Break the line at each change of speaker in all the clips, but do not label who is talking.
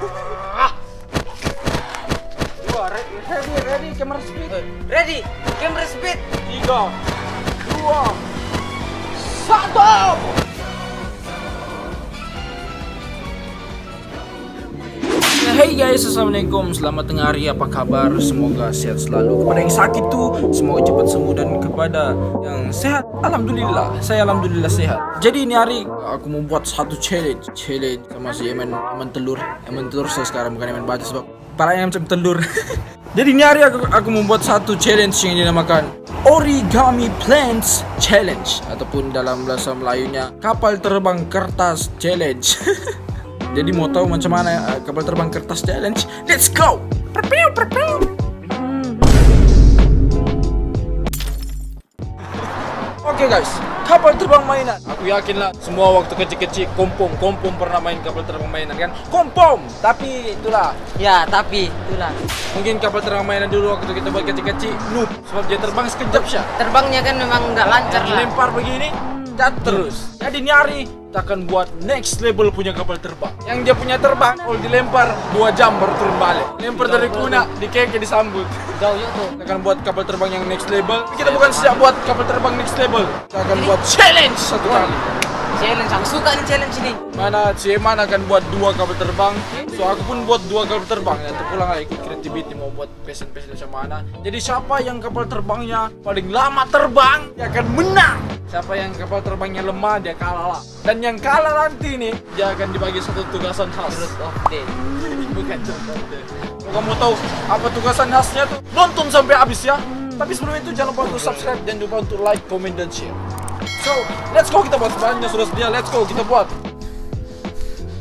Ready, ready, ready, camera speed.
Ready, camera speed.
Tiga, dua, satu. Hey guys, assalamualaikum. Selamat tengah hari. Apa kabar? Semoga sehat selalu. Kepada yang sakit tuh, semoga cepat sembuh dan kepada yang sehat, alhamdulillah. Saya alhamdulillah sehat. Jadi ini hari aku mau buat satu challenge, challenge sama si Emen, Emen telur, Emen telur saya sekarang bukan Emen baju sebab parahnya macam telur. Jadi ini hari aku, aku membuat satu challenge yang dinamakan Origami Plants Challenge ataupun dalam bahasa Melayunya kapal terbang kertas challenge. Jadi mau tahu macam mana uh, kapal terbang kertas challenge? Let's go! Perpiu, perpiu. Oke guys, kapal terbang mainan. Aku yakin lah semua waktu kecil-kecil kompom, kompom pernah main kapal terbang mainan kan? Kompom, tapi itulah
Ya, tapi itulah.
mungkin kapal terbang mainan dulu waktu kita buat kecil-kecil noob sebab dia terbang sekejap sih.
Terbangnya kan memang nggak lancar lah.
Lempar begini, cat terus. Jadi ini hari kita akan buat next level punya kapal terbang. Yang dia punya terbang, kalau dilempar dua jam baru turun balik. Lempar dari kuna, di keke disambut.
Jauh yuk tuh.
Kita akan buat kapal terbang yang next level. Kita bukan sejak buat kapal terbang next level. Kita akan buat challenge satu kali.
Challenge, aku suka nih challenge ini.
Mana si Eman akan buat dua kapal terbang So aku pun buat dua kapal terbang Ya terpulang lah ikut creativity mau buat passion-passion macam mana Jadi siapa yang kapal terbangnya paling lama terbang Dia akan menang Siapa yang kapal terbangnya lemah dia kalah lah Dan yang kalah nanti nih Dia akan dibagi satu tugasan khas
Truth of day.
Bukan contoh Kalau kamu tahu apa tugasan khasnya tuh Nonton sampai habis ya Tapi sebelum itu jangan lupa untuk subscribe Dan lupa untuk like, comment, dan share So, let's go kita buat bahannya sudah sedia Let's go kita buat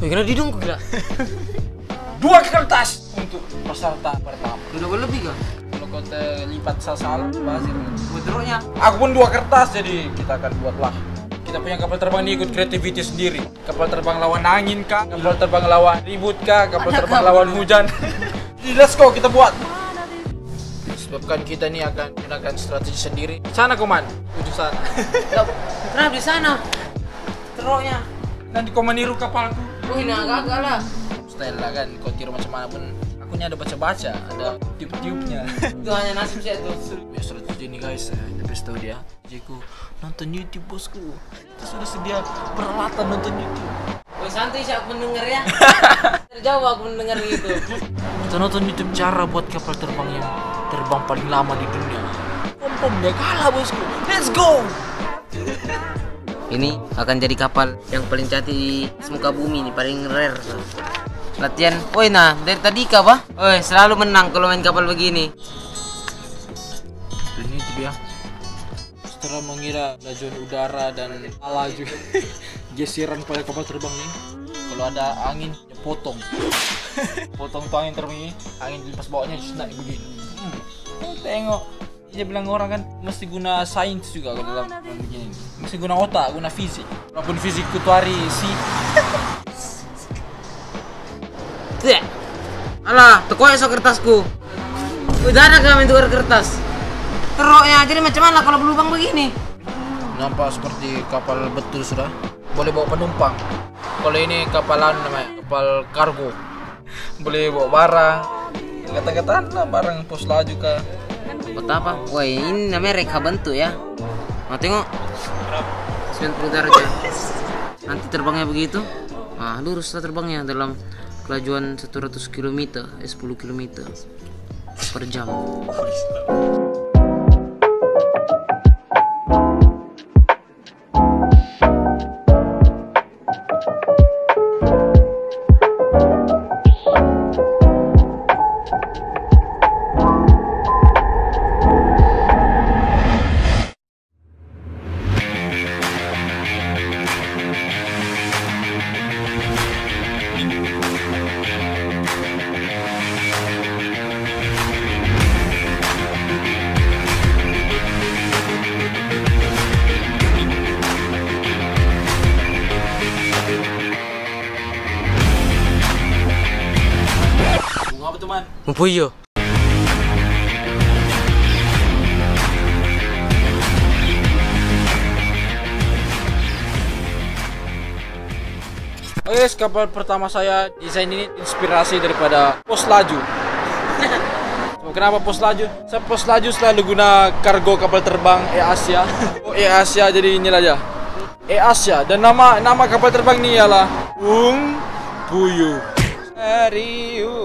Wih, kena didung kok gila.
dua kertas untuk peserta pertama.
Udah berlebih kah?
Kau terlipat sasal, basir.
Withdraw-nya.
Aku pun dua kertas, jadi kita akan buatlah. Kita punya kapal terbang ini ikut kreativiti sendiri. Kapal terbang lawan angin kah? Kapal terbang lawan ribut kah? Kapal terbang lawan hujan. Jadi let's go kita buat. Sebabkan kita ini akan gunakan strategi sendiri. Sana koman, tuju sana.
Kenapa di sana? Teroknya.
Nanti kau meniru kapalku.
Wih, nah agak lah.
Style lah kan, kau tiru macam mana pun. Ini ada baca-baca, ada tiup-tiupnya.
Itu hanya nasib saya tuh.
Ya strategi ini guys, eh, ini kasih tahu dia. Jiku nonton YouTube bosku. Kita sudah sedia peralatan nonton YouTube.
Wih, santai sih aku mendengar ya. Terjauh aku mendengar gitu.
Kita nonton YouTube cara buat kapal terbang yang terbang paling lama di dunia. Pom pom dia kalah bosku. Let's go.
Ini akan jadi kapal yang paling cantik di semuka bumi nih, paling rare. Latihan, woi nah dari tadi kah bah? Woi selalu menang kalau main kapal begini.
Itu dia. Setelah mengira lajuan udara dan ala juga geseran pada kapal terbang ini. Kalau ada angin, ya potong. potong tuh angin terbang ini, angin pas bawahnya just naik begini. Hmm. Tengok, dia bilang orang kan mesti guna sains juga kalau dalam begini. Mesti guna otak, guna fisik. Walaupun fisikku tuh hari si
Tuh. Alah, tekoy so kertasku. Udah ada kami tukar kertas. Teroknya jadi macam mana kalau berlubang begini?
nampak seperti kapal betul sudah. Boleh bawa penumpang. Kalau ini kapalan namanya, kapal kargo. Boleh bawa barang. Kata-kataan lah barang pos laju kah.
Buat apa? Wah ini namanya reka bentuk ya. Nah tengok. 90 derajat. Nanti terbangnya begitu. Nah luruslah terbangnya dalam kelajuan 100 km, eh 10 km per jam. Mempuyo.
Guys, kapal pertama saya desain ini inspirasi daripada pos laju. Oh, Kenapa pos laju? Saya pos laju selalu guna kargo kapal terbang Air Asia. Oh, Air Asia jadi ini aja. Air Asia dan nama nama kapal terbang ini ialah Bung Puyu. Serius.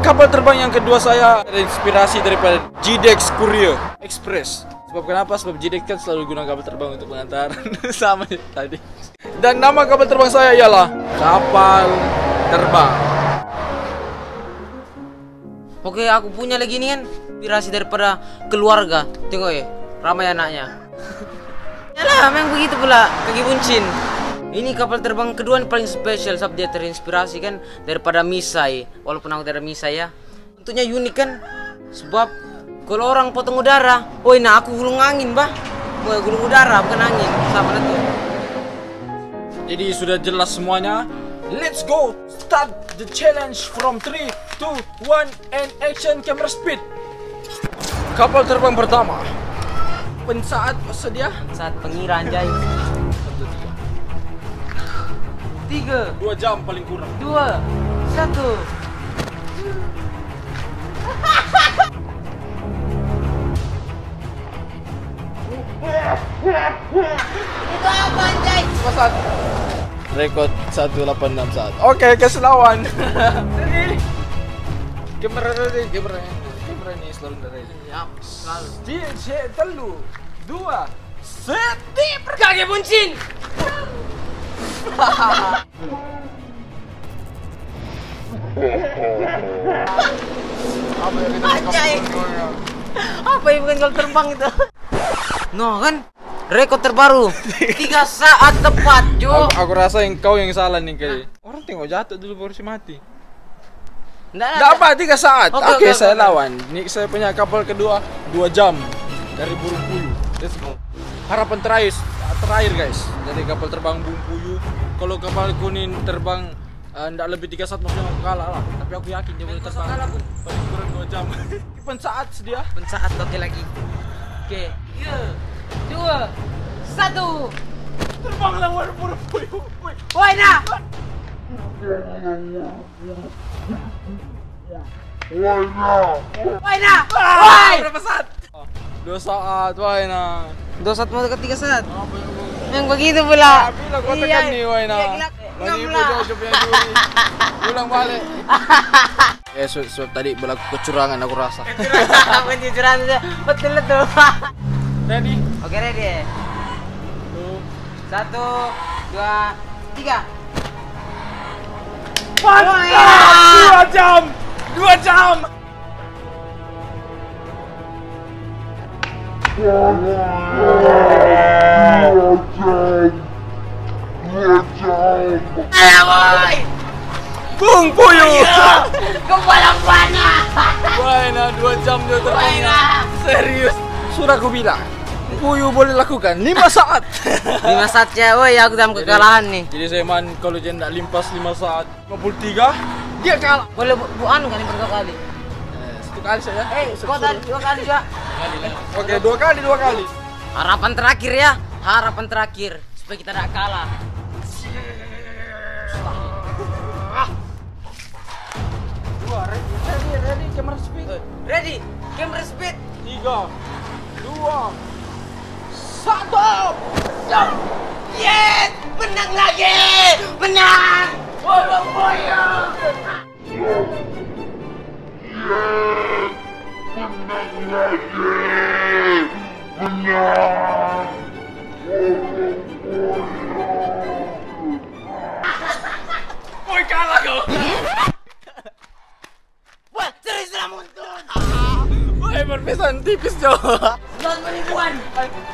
Kapal terbang yang kedua saya terinspirasi daripada GDEX Courier Express. Sebab kenapa? Sebab GDEX kan selalu guna kapal terbang untuk pengantaran sama tadi. Dan nama kapal terbang saya ialah kapal terbang.
Oke, aku punya lagi nih kan inspirasi daripada keluarga. Tengok ya, ramai anaknya. Yalah, memang begitu pula kaki buncin. Ini kapal terbang kedua yang paling spesial sebab dia terinspirasi kan daripada misai. Walaupun aku dari misai ya. Tentunya unik kan sebab kalau orang potong udara, oh nah aku gulung angin bah. Wah, gulung udara bukan angin. Sama itu.
Jadi sudah jelas semuanya. Let's go start the challenge from 3, 2, 1 and action camera speed. Kapal terbang pertama. Pensaat bersedia.
Saat pengira anjay.
Tiga.
Tiga,
Dua jam paling kurang.
dua, satu. Itu apa anjay?
Cuma satu. Rekod 186 saat. Oke, keselauan. Ready? Kamera kamera ini selalu ready.
Yap, selalu.
Telu, dua, set.
Kaki buncin.
Apa yang.
Apa yang bukan kalau terbang itu? No kan? Rekor terbaru. Tiga saat tepat, Jo.
Aku, aku rasa yang kau yang salah nih kali. Orang tengok jatuh dulu baru si mati.
Nggak
Nggak apa, tiga saat.
Oke,
Oke,
oke,
saya
oke.
lawan. Ini saya punya kapal kedua, dua jam dari Burung Puyuh. Let's go. Harapan terakhir, terakhir guys, dari kapal terbang Burung Puyuh. Kalau kapal kuning terbang eh, nggak lebih tiga saat maksudnya aku kalah lah. Tapi aku yakin dia boleh terbang.
kalah, Bun.
Paling kurang dua jam. Pen saat sedia.
Pensaat oke lagi. Oke. Tiga, dua, satu.
Terbang lawan Burung Puyuh. Woi.
Woi, nah. Woi, nah. Woi.
Berapa saat? Oh, Dua saat, woi nah.
Dua saat mau dekat tiga saat.
Apa yang
begitu pula.
Tapi lah kau tekan nih.
Enam
Menipu
lah.
Jojo punya juri. Pulang balik. Ya, sebab, sebab tadi berlaku kecurangan aku rasa.
Penjujuran itu betul itu.
Jadi,
Oke, ready. Satu, dua, tiga.
dua jam, dua jam.
Ayo,
Bung Puyuh.
Kepala panas.
Nah, dua jam dia terbangnya.
Wah.
Serius. Sudah aku bilang. Puyuh boleh lakukan lima saat.
Lima saat ya, woi aku dalam kekalahan nih.
Jadi saya man kalau dia tidak limpas lima saat 53 dia kalah.
Boleh bu, bu anu kan berapa kali?
Eh, Satu kali saja.
Eh, kau tadi dua kali juga.
Oke, dua kali, dua kali.
Harapan terakhir ya, harapan terakhir supaya kita tidak kalah.
Ready, camera speed. Tiga, dua, satu.
Yes, menang lagi, menang. Bolong boyong.
Woi tipis jo.
Buat penipuan.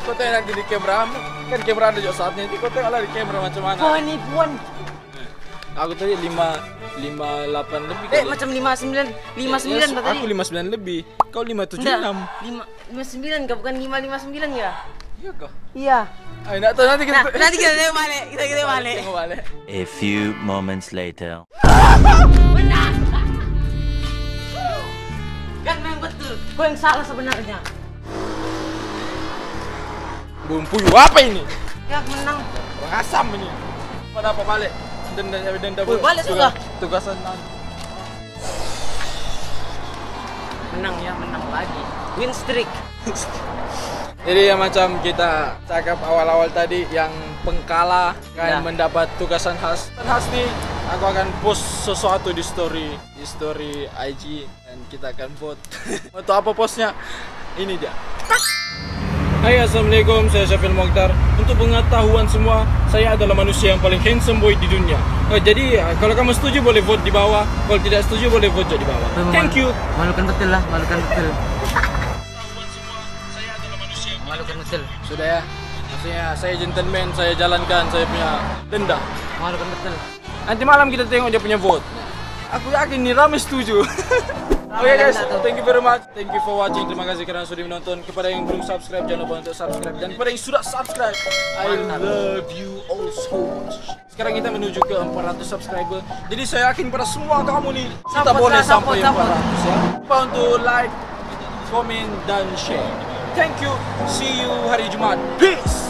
Kau tengok nanti di kamera, kan kamera ada juga saatnya. Nanti kau lah di kamera macam mana.
Penipuan.
Aku tadi lima lima delapan lebih.
Eh, macam lima sembilan, lima
Yes,
sembilan tadi.
Aku lima sembilan lebih. Kau lima tujuh
Enggak,
enam.
lima lima sembilan, kau bukan lima lima sembilan ya?
Iya kau.
Iya.
Ayo nak tahu nanti kita.
Nah, nanti kita balik, kita. Tengok balik.
A few moments later.
kau yang salah sebenarnya.
Puyuh apa ini?
Ya menang.
Asam ini. Pada apa balik? Denda denda
Wih, balik sudah.
Tugasan
Menang ya, menang lagi. Win streak.
Jadi ya macam kita cakap awal-awal tadi yang pengkala kan
Ya.
mendapat tugasan khas. Tugasan khas nih aku akan post sesuatu di story di story IG dan kita akan vote. Untuk apa postnya? Ini dia. Hai Assalamualaikum, saya Syafil Mokhtar Untuk pengetahuan semua, saya adalah manusia yang paling handsome boy di dunia oh, Jadi eh, kalau kamu setuju boleh vote di bawah Kalau tidak setuju boleh vote di bawah Thank you
Malukan betul lah, malukan betul. Malukan betul.
Sudah ya, maksudnya saya gentleman, saya jalankan saya punya denda
Malukan betul.
Nanti malam kita tengok dia punya vote. Aku yakin nih rame setuju. Oke guys, thank you very much. Thank you for watching. Terima kasih karena sudah menonton. Kepada yang belum subscribe, jangan lupa untuk subscribe. Dan kepada yang sudah subscribe, I love you all so much. Sekarang kita menuju ke 400 subscriber. Jadi saya yakin pada semua kamu nih, kita boleh
lah,
sampai
support.
400 ya. Lupa untuk like, comment, dan share. Thank you. See you hari Jumat. Peace.